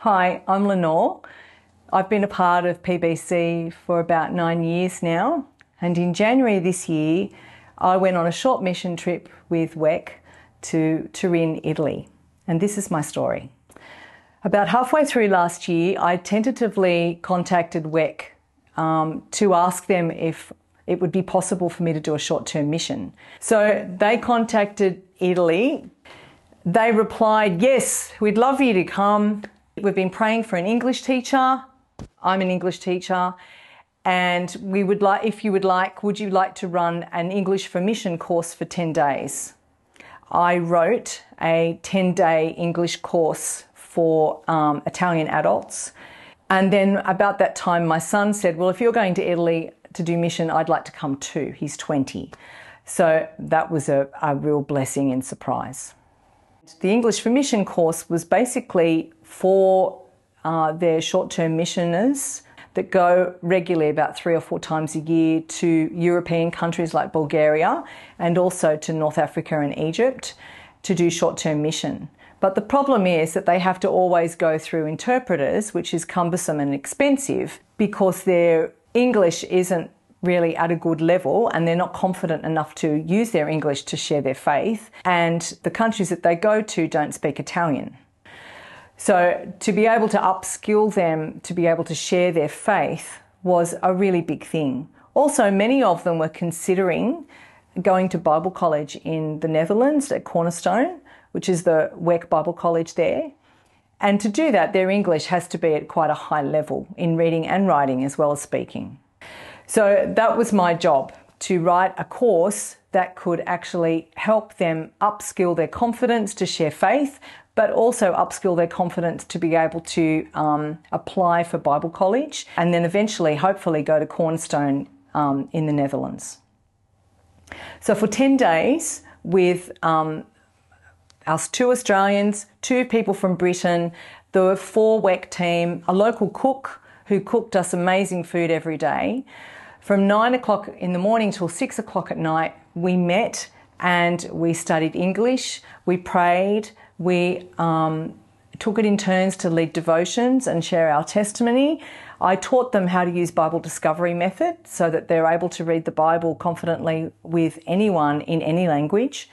Hi, I'm Lenore. I've been a part of PBC for about nine years now, and in January this year, I went on a short mission trip with WEC to Turin, Italy. And this is my story. About halfway through last year, I tentatively contacted WEC um, to ask them if it would be possible for me to do a short term mission. So they contacted Italy. They replied, Yes, we'd love you to come. We've been praying for an English teacher. I'm an English teacher. And we would like, if you would like, would you like to run an English for Mission course for 10 days? I wrote a 10 day English course for um, Italian adults. And then about that time, my son said, Well, if you're going to Italy to do mission, I'd like to come too. He's 20. So that was a, a real blessing and surprise. The English for Mission course was basically for uh, their short term missioners that go regularly about three or four times a year to European countries like Bulgaria and also to North Africa and Egypt to do short term mission. But the problem is that they have to always go through interpreters, which is cumbersome and expensive because their English isn't really at a good level and they're not confident enough to use their English to share their faith. And the countries that they go to don't speak Italian. So to be able to upskill them to be able to share their faith was a really big thing. Also, many of them were considering going to Bible college in the Netherlands at Cornerstone, which is the WEC Bible College there. And to do that, their English has to be at quite a high level in reading and writing as well as speaking. So that was my job to write a course that could actually help them upskill their confidence to share faith, but also upskill their confidence to be able to um, apply for Bible college and then eventually, hopefully, go to Cornerstone um, in the Netherlands. So for 10 days, with um, us two Australians, two people from Britain, the four WEC team, a local cook who cooked us amazing food every day. From nine o'clock in the morning till six o'clock at night, we met and we studied English, we prayed, we um, took it in turns to lead devotions and share our testimony. I taught them how to use Bible discovery method so that they're able to read the Bible confidently with anyone in any language.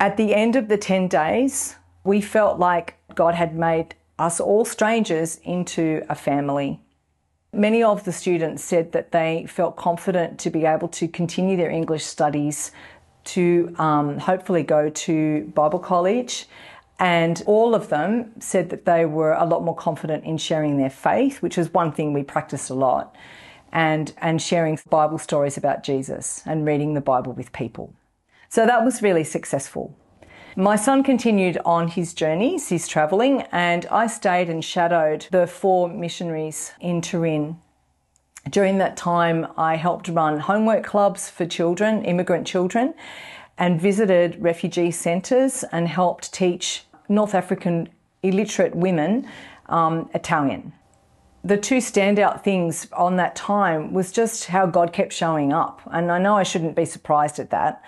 At the end of the 10 days, we felt like God had made us all strangers into a family. Many of the students said that they felt confident to be able to continue their English studies, to um, hopefully go to Bible college. And all of them said that they were a lot more confident in sharing their faith, which is one thing we practiced a lot, and, and sharing Bible stories about Jesus and reading the Bible with people. So that was really successful. My son continued on his journeys, his travelling, and I stayed and shadowed the four missionaries in Turin. During that time, I helped run homework clubs for children, immigrant children, and visited refugee centres and helped teach North African illiterate women um, Italian. The two standout things on that time was just how God kept showing up. And I know I shouldn't be surprised at that,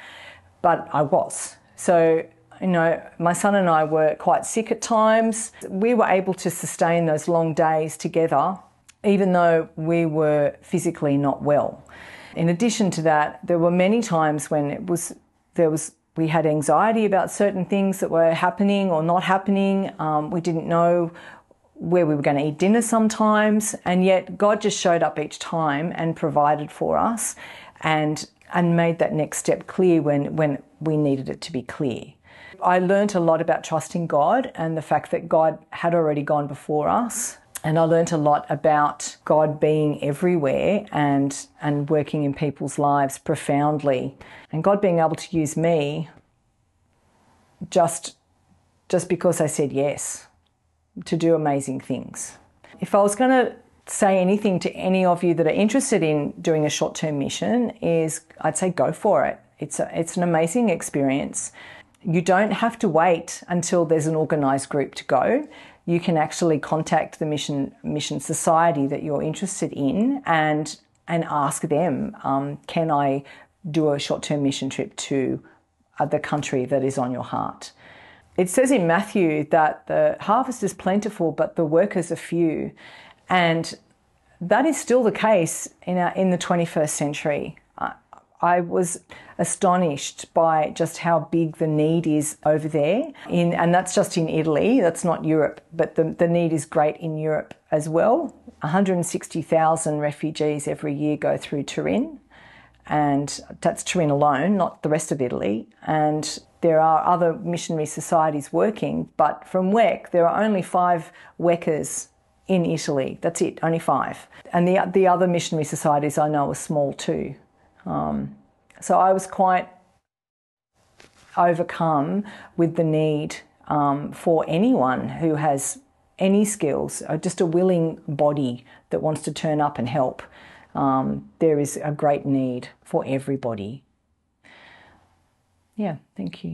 but I was. So you know, my son and I were quite sick at times. We were able to sustain those long days together, even though we were physically not well. In addition to that, there were many times when it was there was we had anxiety about certain things that were happening or not happening. Um, we didn't know where we were going to eat dinner sometimes, and yet God just showed up each time and provided for us, and and made that next step clear when when we needed it to be clear. I learned a lot about trusting God and the fact that God had already gone before us. And I learned a lot about God being everywhere and, and working in people's lives profoundly. And God being able to use me just, just because I said yes to do amazing things. If I was going to say anything to any of you that are interested in doing a short term mission, is I'd say go for it. It's, a, it's an amazing experience. You don't have to wait until there's an organised group to go. You can actually contact the mission mission society that you're interested in and and ask them, um, can I do a short term mission trip to the country that is on your heart? it says in Matthew that the harvest is plentiful, but the workers are few. And that is still the case in, our, in the 21st century. I, was astonished by just how big the need is over there. In, and that's just in Italy, that's not Europe, but the, the need is great in Europe as well. 160,000 refugees every year go through Turin, and that's Turin alone, not the rest of Italy. And there are other missionary societies working, but from WEC, there are only five WECers in Italy. That's it, only five. And the, the other missionary societies I know are small too. Um, so I was quite overcome with the need um, for anyone who has any skills, uh, just a willing body that wants to turn up and help. Um, there is a great need for everybody. Yeah, thank you.